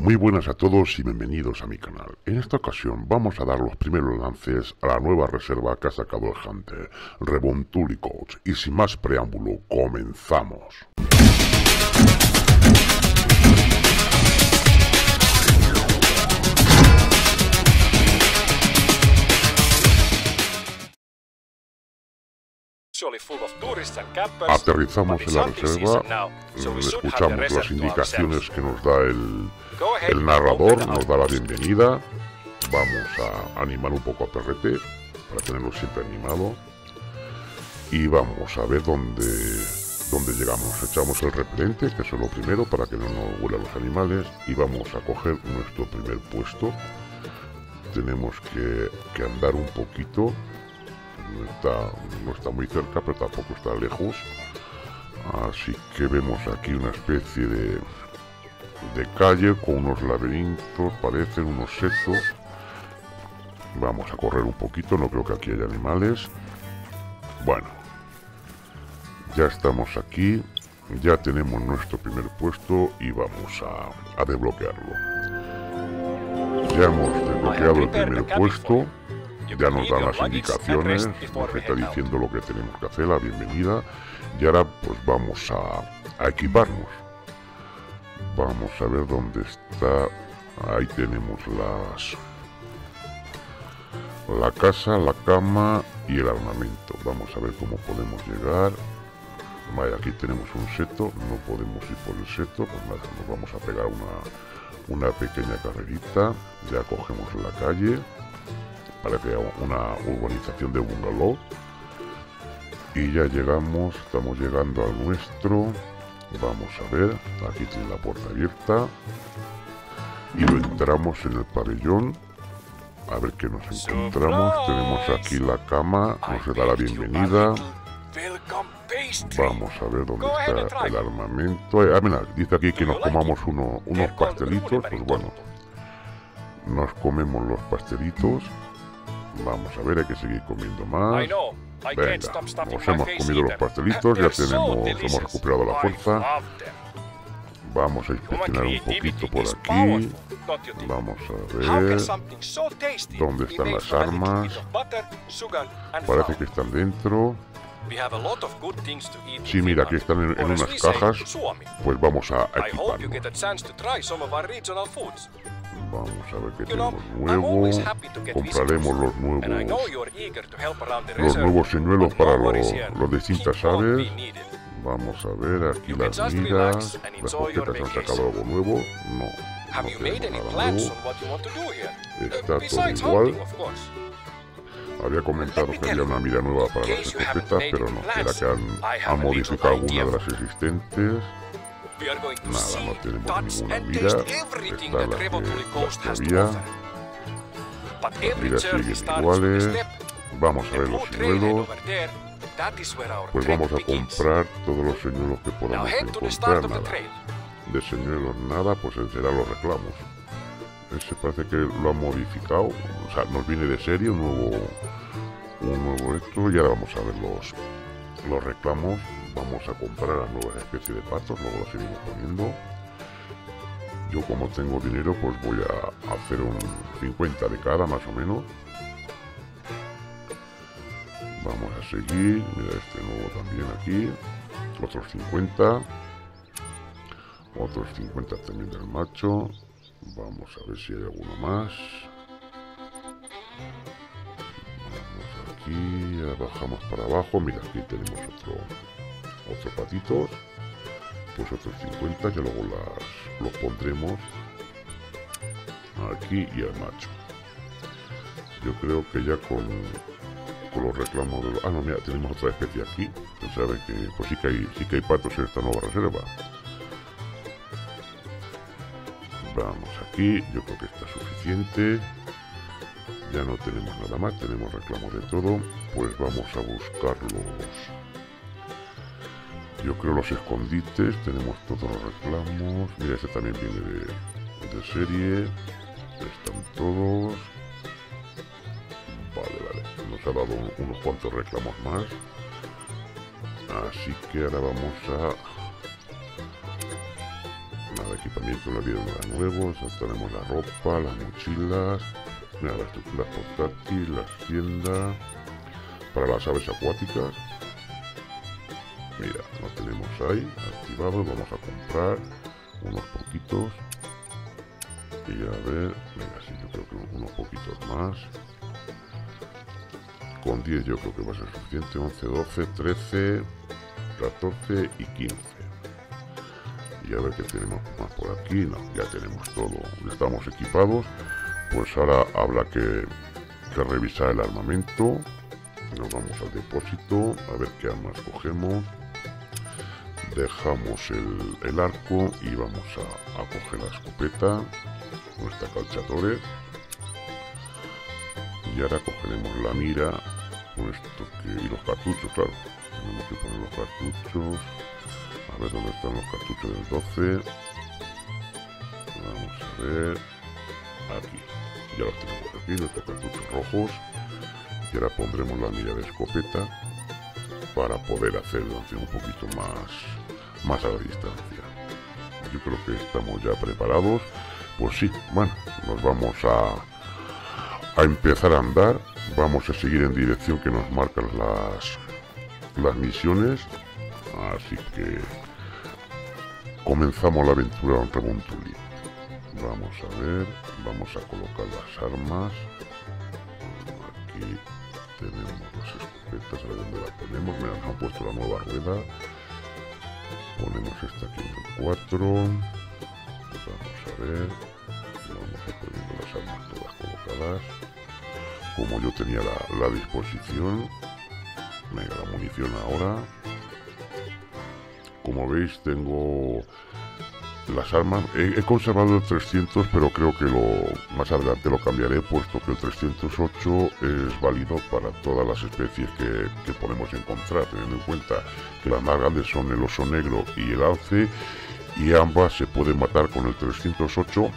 Muy buenas a todos y bienvenidos a mi canal. En esta ocasión vamos a dar los primeros lances a la nueva reserva que ha sacado el Hunter, Rebontuli Coach. Y sin más preámbulo, comenzamos. Aterrizamos en la reserva, escuchamos las indicaciones que nos da el, el narrador, nos da la bienvenida. Vamos a animar un poco a Perrete para tenerlo siempre animado. Y vamos a ver dónde, dónde llegamos. Echamos el repelente, que es lo primero, para que no nos huela los animales. Y vamos a coger nuestro primer puesto. Tenemos que, que andar un poquito no está, no está muy cerca, pero tampoco está lejos. Así que vemos aquí una especie de, de calle con unos laberintos, parecen unos setos. Vamos a correr un poquito, no creo que aquí haya animales. Bueno, ya estamos aquí, ya tenemos nuestro primer puesto y vamos a, a desbloquearlo. Ya hemos desbloqueado el primer puesto ya nos dan las indicaciones, nos está diciendo lo que tenemos que hacer, la bienvenida, y ahora pues vamos a, equiparnos. Vamos a ver dónde está, ahí tenemos las la casa, la cama y el armamento. Vamos a ver cómo podemos llegar. Vaya, aquí tenemos un seto, no podemos ir por el seto, pues nada, nos vamos a pegar una, una pequeña carrerita, ya cogemos la calle parece una urbanización de bungalow. Y ya llegamos, estamos llegando al nuestro. Vamos a ver, aquí tiene la puerta abierta. Y lo entramos en el pabellón. A ver qué nos encontramos. Tenemos aquí la cama, nos da la bienvenida. Vamos a ver dónde está el armamento. Ah, mira, dice aquí que nos comamos unos pastelitos. Pues bueno, nos comemos los pastelitos. Vamos a ver, hay que seguir comiendo más. Venga, nos hemos comido los pastelitos, ya tenemos, hemos recuperado la fuerza. Vamos a inspeccionar un poquito por aquí. Vamos a ver dónde están las armas. Parece que están dentro. Sí, mira, aquí están en, en unas cajas. Pues vamos a equiparnos. Vamos a ver qué tenemos nuevo. Compraremos los nuevos, los nuevos señuelos para los, los distintas aves. Vamos a ver aquí las miras. Las coquetas han sacado algo nuevo. No. No tenemos nada nuevo. Está todo igual. Había comentado que había una mira nueva para las escopetas, pero no. Será que han, han modificado alguna de las existentes. Nada, no tenemos ninguna mira. Está la que, las que había. Las miras siguen iguales. Vamos a ver los señuelos. Pues vamos a comprar todos los señuelos que podamos encontrar. Nada. De señuelos nada, pues serán los reclamos. Ese parece que lo han modificado. O sea, nos viene de serie un nuevo, un nuevo esto. Y ahora vamos a ver los, los reclamos vamos a comprar a nuevas especies de patos, luego las seguimos poniendo. Yo como tengo dinero pues voy a hacer un 50 de cada más o menos. Vamos a seguir, mira este nuevo también aquí, otros 50, otros 50 también del macho. Vamos a ver si hay alguno más. Aquí, bajamos para abajo, mira aquí tenemos otro otros patitos pues otros 50 ya luego las los pondremos aquí y al macho. Yo creo que ya con, con los reclamos de los... ah no mira tenemos otra especie aquí. Sabe que pues sí que hay sí que hay patos en esta nueva reserva vamos aquí yo creo que está suficiente ya no tenemos nada más tenemos reclamos de todo pues vamos a buscarlos yo creo los escondites, tenemos todos los reclamos. Mira, este también viene de, serie. Están todos. Vale, vale. Nos ha dado unos cuantos reclamos más. Así que ahora vamos a... Equipamiento no tiene nada nuevo. tenemos la ropa, las mochilas, mira, las estructuras portátiles, las tiendas para las aves acuáticas. Mira, lo tenemos ahí activado. Vamos a comprar unos poquitos. Y a ver, venga, sí, yo creo que unos poquitos más. Con 10 yo creo que va a ser suficiente. 11, 12, 13, 14 y 15. Y a ver qué tenemos más por aquí. No, ya tenemos todo. Estamos equipados. Pues ahora habrá que, que revisar el armamento. Nos vamos al depósito. A ver qué armas cogemos dejamos el, arco y vamos a, coger la escopeta, nuestra calchadores y ahora cogeremos la mira esto y los cartuchos, claro. Tenemos que poner los cartuchos. Ver dónde están los cartuchos del 12. Vamos a ver. Aquí. Ya los tenemos aquí, nuestros cartuchos rojos. Y ahora pondremos la mira de escopeta para poder hacer un poquito más, más a la distancia. Yo creo que estamos ya preparados. Pues sí, bueno, nos vamos a, a empezar a andar. Vamos a seguir en dirección que nos marcan las, las misiones. Así que comenzamos la aventura en Rebuntuli. Vamos a ver, vamos a colocar las armas. Aquí tenemos las escopetas, a ver dónde las ponemos. Me han puesto la nueva rueda. Ponemos esta aquí en el 4. Vamos a ver. Vamos a poner las armas todas colocadas. Como yo tenía la, la disposición. Venga, la munición ahora. Como veis tengo las armas. He, conservado el 300, pero creo que lo más adelante lo cambiaré, puesto que el 308 es válido para todas las especies que, podemos encontrar, teniendo en cuenta que las más grandes son el oso negro y el alce, y ambas se pueden matar con el 308,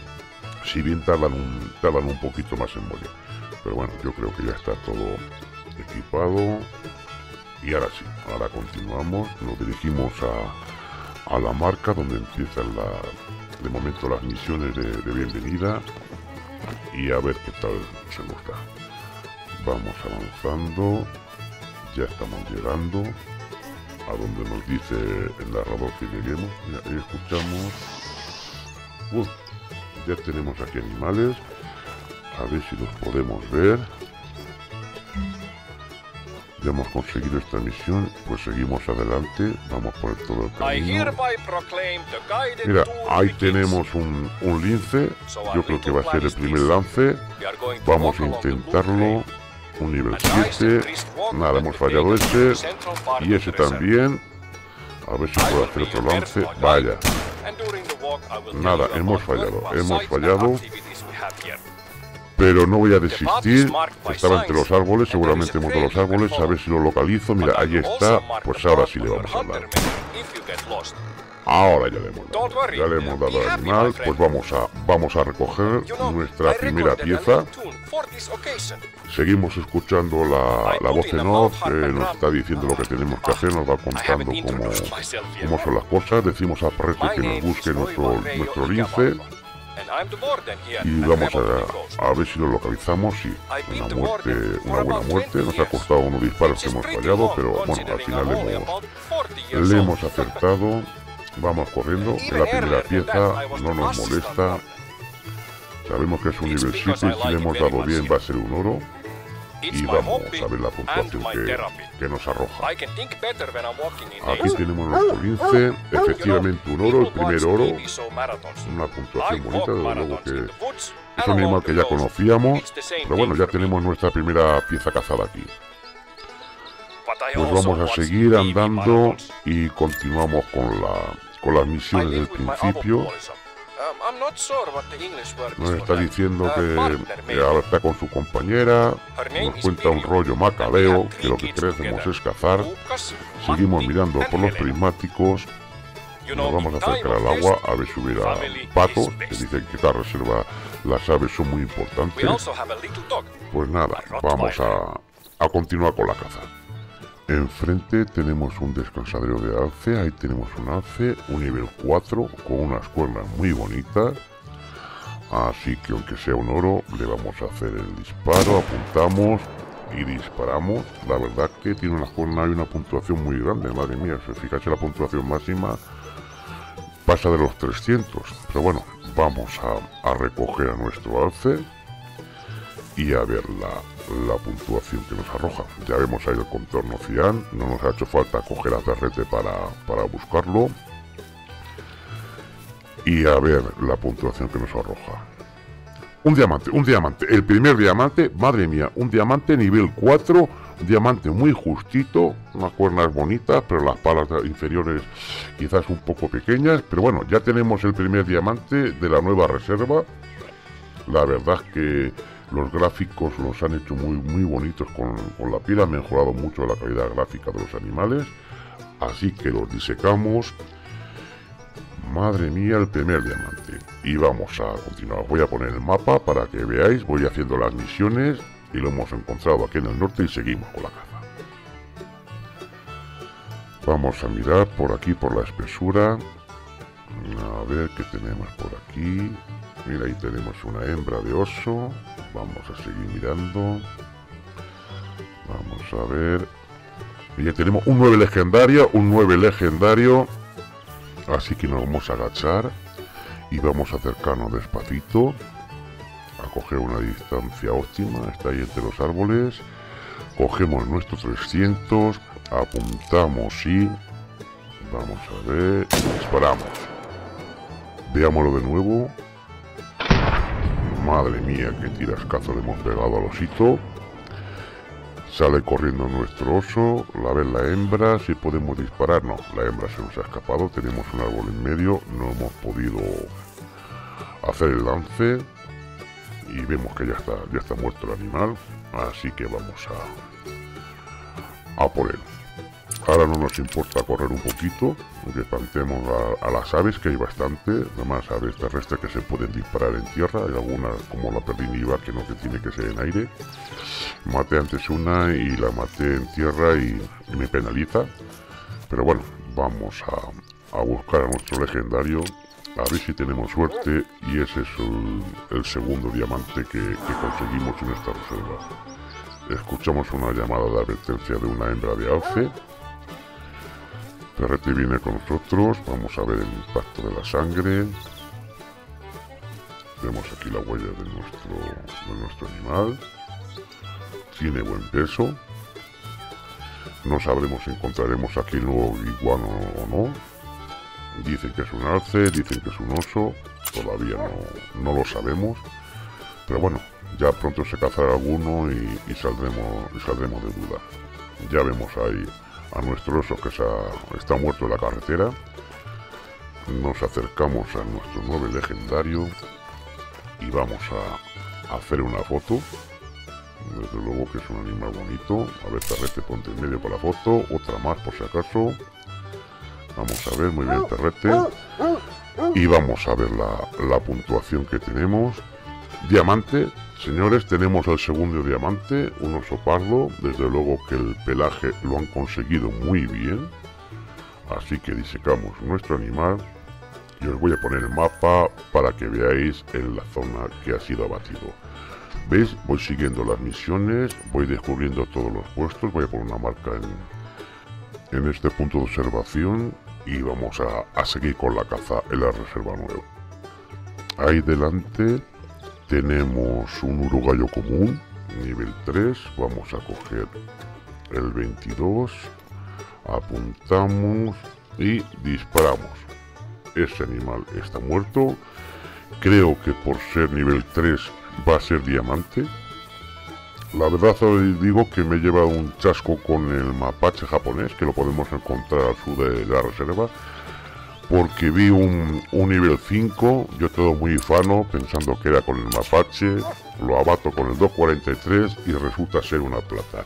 si bien tardan un, tardan un poquito más en morir. Pero bueno, yo creo que ya está todo equipado. Y ahora sí, ahora continuamos, nos dirigimos a, a la marca donde empiezan la, de momento las misiones de, bienvenida y a ver qué tal se nos da. Vamos avanzando, ya estamos llegando a donde nos dice el narrador que lleguemos. ahí escuchamos. ya tenemos aquí animales. A ver si los podemos ver ya hemos conseguido esta misión, pues seguimos adelante, vamos por todo el camino. Mira, ahí tenemos un, un lince, yo creo que va a ser el primer lance, vamos a intentarlo, un nivel 7, nada, hemos fallado ese, y ese también, a ver si puedo hacer otro lance, vaya, nada, hemos fallado, hemos fallado, pero no voy a desistir. Estaba entre los árboles, seguramente hemos los árboles, a ver si lo localizo. Mira, ahí está, pues ahora sí le vamos a dar. Ahora ya le hemos dado, ya le hemos dado al animal, pues vamos a, vamos a recoger nuestra primera pieza. Seguimos escuchando la, la voz en off que nos está diciendo lo que tenemos que hacer, nos va contando cómo, cómo son las cosas. Decimos a Prete que nos busque nuestro, nuestro lince y vamos a, a, ver si lo localizamos. Sí, una muerte, una buena muerte. Nos ha costado unos disparos que hemos fallado, pero bueno, al final le hemos, le hemos acertado. Vamos corriendo. En la primera pieza no nos molesta. Sabemos que es un nivel 7 y si le hemos dado bien va a ser un oro y vamos a ver la puntuación que, nos arroja. Aquí tenemos nuestro lince, efectivamente un oro, el primer oro, una puntuación bonita, desde luego que es un animal que ya conocíamos, pero bueno, ya tenemos nuestra primera pieza cazada aquí. Pues vamos a seguir andando y continuamos con, la, con las misiones del principio. Nos está diciendo que, ahora está con su compañera, nos cuenta un rollo macabeo, que lo que queremos es cazar. Seguimos mirando por los prismáticos. Nos vamos a acercar al agua a ver si hubiera patos, que dicen que esta reserva las aves son muy importantes. Pues nada, vamos a, a continuar con la caza. Enfrente tenemos un descansadero de alce, ahí tenemos un alce, un nivel 4 con unas cuernas muy bonitas. Así que aunque sea un oro, le vamos a hacer el disparo, apuntamos y disparamos. La verdad que tiene una cuerna y una puntuación muy grande, madre mía. Si fijáis la puntuación máxima pasa de los 300. Pero bueno, vamos a, a recoger a nuestro alce y a ver la, la puntuación que nos arroja. Ya vemos ahí el contorno cian, no nos ha hecho falta coger a perrete para, para buscarlo. Y a ver la puntuación que nos arroja. Un diamante, un diamante, el primer diamante, madre mía, un diamante nivel 4, un diamante muy justito, unas cuernas bonitas, pero las palas inferiores quizás un poco pequeñas, pero bueno, ya tenemos el primer diamante de la nueva reserva. La verdad que los gráficos los han hecho muy, muy bonitos con, la piel, han mejorado mucho la calidad gráfica de los animales. Así que los disecamos. Madre mía, el primer diamante. Y vamos a continuar. Voy a poner el mapa para que veáis. Voy haciendo las misiones y lo hemos encontrado aquí en el norte y seguimos con la caza. Vamos a mirar por aquí, por la espesura. A ver qué tenemos por aquí. Mira, ahí tenemos una hembra de oso. Vamos a seguir mirando. Vamos a ver. Y ya tenemos un 9 legendario, un 9 legendario. Así que nos vamos a agachar y vamos a acercarnos despacito a coger una distancia óptima. Está ahí entre los árboles. Cogemos nuestro 300, apuntamos y vamos a ver, disparamos. Veámoslo de nuevo. Madre mía, qué tirascazo le hemos pegado al osito. Sale corriendo nuestro oso, la ve la hembra, si podemos disparar, no, la hembra se nos ha escapado, tenemos un árbol en medio, no hemos podido hacer el lance y vemos que ya está, ya está muerto el animal, así que vamos a, a por él. Ahora no nos importa correr un poquito, aunque plantemos a, las aves, que hay bastante, además aves terrestres que se pueden disparar en tierra, hay algunas como la perdiniva que no que tiene que ser en aire. Maté antes una y la maté en tierra y, me penaliza. Pero bueno, vamos a, buscar a nuestro legendario, a ver si tenemos suerte y ese es el, segundo diamante que, que conseguimos en esta reserva. Escuchamos una llamada de advertencia de una hembra de alce Perrete viene con nosotros, vamos a ver el impacto de la sangre. Vemos aquí la huella de nuestro, de nuestro animal. Tiene buen peso. No sabremos si encontraremos aquí el nuevo iguano o no. Dicen que es un alce, dicen que es un oso. Todavía no, no lo sabemos. Pero bueno, ya pronto se cazará alguno y, y saldremos, y saldremos de duda. Ya vemos ahí a nuestro oso que está muerto en la carretera. Nos acercamos a nuestro nuevo legendario y vamos a hacer una foto. Desde luego que es un animal bonito. A ver, Terrete, ponte en medio para la foto. Otra más por si acaso. Vamos a ver, muy bien, Terrete. Y vamos a ver la, la puntuación que tenemos. Diamante, señores, tenemos el segundo diamante, un oso pardo. Desde luego que el pelaje lo han conseguido muy bien. Así que disecamos nuestro animal. Y os voy a poner el mapa para que veáis en la zona que ha sido abatido. ¿Veis? Voy siguiendo las misiones, voy descubriendo todos los puestos, voy a poner una marca en, este punto de observación y vamos a, a seguir con la caza en la reserva nueva. Ahí delante tenemos un uruguayo común, nivel 3. Vamos a coger el 22. Apuntamos y disparamos. Ese animal está muerto. Creo que por ser nivel 3 va a ser diamante. La verdad hoy digo que me lleva un chasco con el mapache japonés, que lo podemos encontrar al sur de la reserva porque vi un, nivel 5, yo todo muy fano, pensando que era con el mapache, lo abato con el 243 y resulta ser una plata.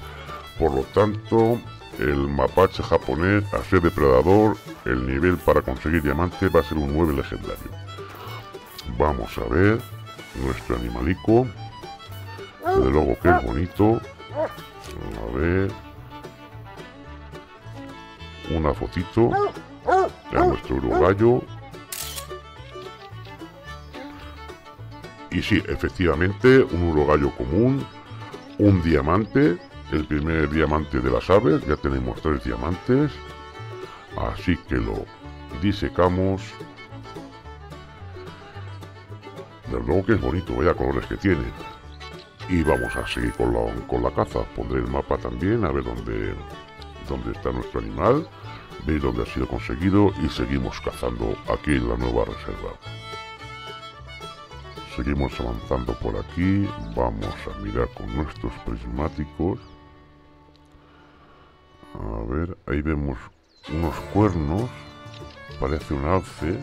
Por lo tanto, el mapache japonés, a ser depredador, el nivel para conseguir diamante va a ser un 9 legendario. Vamos a ver nuestro animalico. Desde luego que es bonito. A ver. una fotito a nuestro urogallo. Y sí, efectivamente, un urogallo común, un diamante, el primer diamante de las aves, ya tenemos tres diamantes, así que lo disecamos. Desde luego que es bonito, vaya colores que tiene. Y vamos a seguir con la, con la caza. Pondré el mapa también, a ver dónde, dónde está nuestro animal. Veis dónde ha sido conseguido y seguimos cazando aquí en la nueva reserva. Seguimos avanzando por aquí. Vamos a mirar con nuestros prismáticos. A ver, ahí vemos unos cuernos. Parece un alce.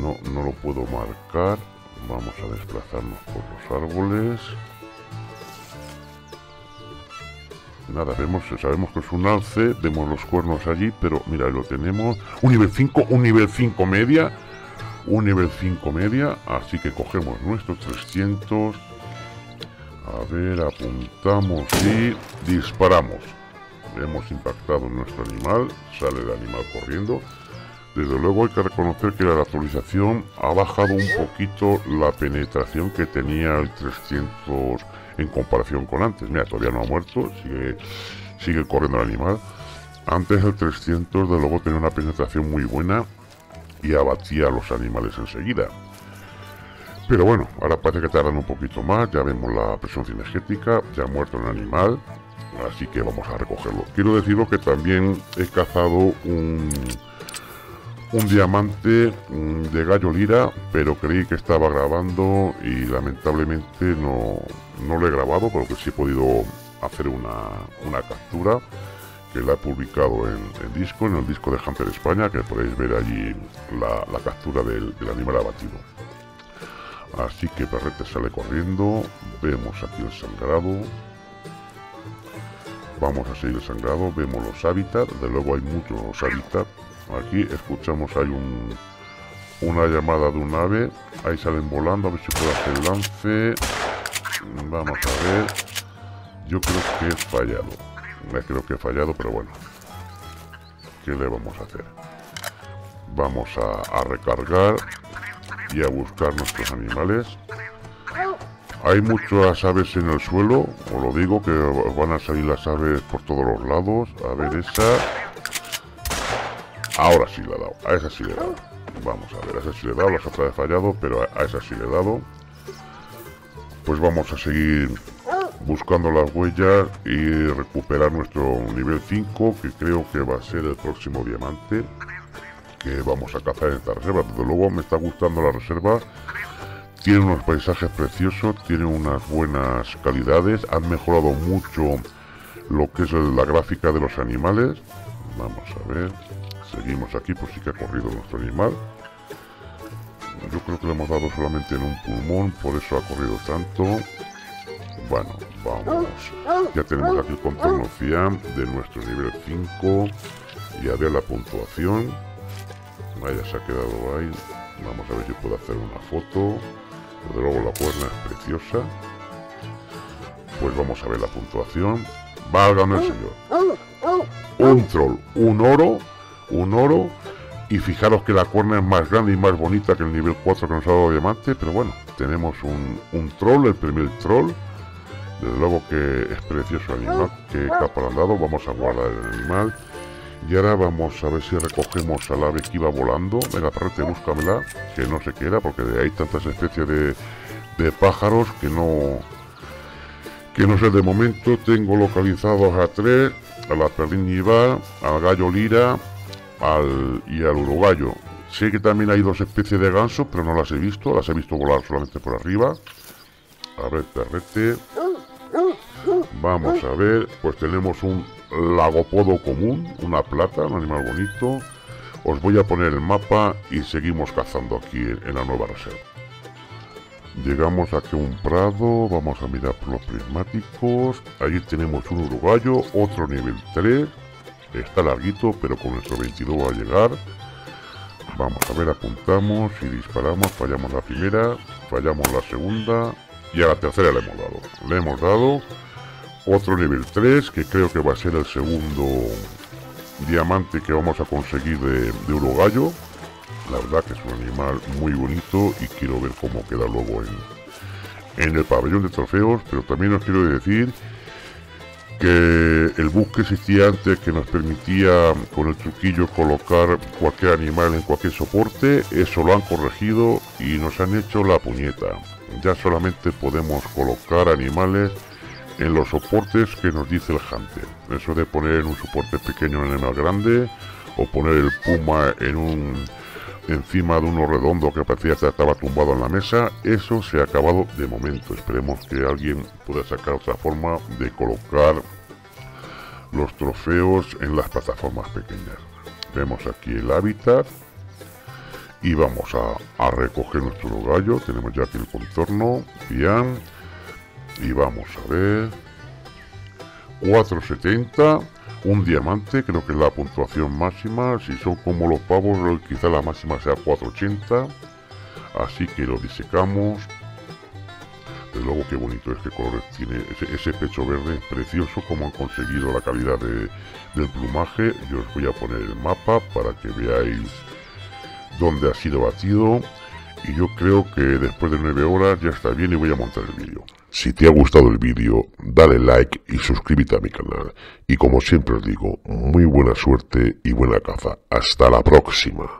No, no lo puedo marcar. Vamos a desplazarnos por los árboles. Nada, vemos, sabemos que es un alce, vemos los cuernos allí, pero mira, lo tenemos. Un nivel 5, un nivel 5 media. Un nivel 5 media, así que cogemos nuestros 300. A ver, apuntamos y disparamos. Hemos impactado nuestro animal, sale el animal corriendo. Desde luego hay que reconocer que la actualización ha bajado un poquito la penetración que tenía el 300 en comparación con antes. Mira, todavía no ha muerto, sigue, sigue corriendo el animal. Antes el 300 de luego tenía una penetración muy buena y abatía los animales enseguida. Pero bueno, ahora parece que tardan un poquito más, ya vemos la presión cinegética, ya ha muerto el animal, así que vamos a recogerlo. Quiero deciros que también he cazado un un diamante mm, de gallo lira, pero creí que estaba grabando y lamentablemente no, no lo he grabado, pero que sí he podido hacer una, captura que la he publicado en, disco, en el disco de Hunter España, que podéis ver allí la, captura del, animal abatido. Así que Perrete sale corriendo, vemos aquí el sangrado, vamos a seguir el sangrado, vemos los hábitats, de luego hay muchos hábitats Aquí escuchamos, hay un, una llamada de un ave. Ahí salen volando, a ver si puedo hacer lance. Vamos a ver. Yo creo que he fallado. Me creo que he fallado, pero bueno. ¿Qué le vamos a hacer? Vamos a, a recargar y a buscar nuestros animales. Hay muchas aves en el suelo, os lo digo, que van a salir las aves por todos los lados. A ver esa. Ahora sí le he dado, a esa sí le he dado. Vamos a ver, a esa sí le he dado, las otras he fallado, pero a esa sí le he dado. Pues vamos a seguir buscando las huellas y recuperar nuestro nivel 5, que creo que va a ser el próximo diamante que vamos a cazar en esta reserva. Desde luego me está gustando la reserva. Tiene unos paisajes preciosos, tiene unas buenas calidades, han mejorado mucho lo que es la gráfica de los animales. Vamos a ver. Seguimos aquí por si que ha corrido nuestro animal. Yo creo que le hemos dado solamente en un pulmón, por eso ha corrido tanto. Bueno, vamos. Ya tenemos aquí el contorno FIAM de nuestro nivel 5. Y a ver la puntuación. Vaya, se ha quedado ahí. Vamos a ver si puedo hacer una foto. Desde luego la cuerna es preciosa. Pues vamos a ver la puntuación. Válgame el señor. Un troll, un oro un oro. Y fijaros que la cuerna es más grande y más bonita que el nivel 4 que nos ha dado diamante, pero bueno, tenemos un, troll, el primer troll, desde luego que es precioso el animal, que capa han dado, vamos a guardar el animal, y ahora vamos a ver si recogemos al ave que iba volando, venga parrete, búscamela, que no se queda, porque hay tantas especies de, de pájaros que no... Que no sé, de momento tengo localizados a tres, a la perlín al gallo lira, al, y al uruguayo. Sé que también hay dos especies de ganso, pero no las he visto. Las he visto volar solamente por arriba. A ver, perrete. Vamos a ver. Pues tenemos un lagopodo común, una plata, un animal bonito. Os voy a poner el mapa y seguimos cazando aquí en la nueva reserva. Llegamos aquí a un prado, vamos a mirar por los prismáticos. Allí tenemos un uruguayo, otro nivel 3. Está larguito, pero con nuestro 22 va a llegar. Vamos a ver, apuntamos y disparamos. Fallamos la primera, fallamos la segunda y a la tercera le hemos dado. Le hemos dado otro nivel 3, que creo que va a ser el segundo diamante que vamos a conseguir de, de Urogallo. La verdad que es un animal muy bonito y quiero ver cómo queda luego en, en el pabellón de trofeos. Pero también os quiero decir que el bus que existía antes que nos permitía con el truquillo colocar cualquier animal en cualquier soporte, eso lo han corregido y nos han hecho la puñeta. Ya solamente podemos colocar animales en los soportes que nos dice el Hunter. Eso de poner un soporte pequeño en el más grande o poner el puma en un encima de uno redondo que parecía que estaba tumbado en la mesa, eso se ha acabado de momento. Esperemos que alguien pueda sacar otra forma de colocar los trofeos en las plataformas pequeñas. Vemos aquí el hábitat y vamos a, recoger nuestro gallo. Tenemos ya aquí el contorno, bien. Y vamos a ver. 470 un diamante, creo que es la puntuación máxima. Si son como los pavos, quizá la máxima sea 480. Así que lo disecamos. De luego qué bonito este color tiene ese, pecho verde precioso como han conseguido la calidad del plumaje. Yo os voy a poner el mapa para que veáis dónde ha sido batido. Y yo creo que después de 9 horas ya está bien y voy a montar el vídeo. Si te ha gustado el vídeo, dale like y suscríbete a mi canal. Y como siempre os digo, muy buena suerte y buena caza. Hasta la próxima.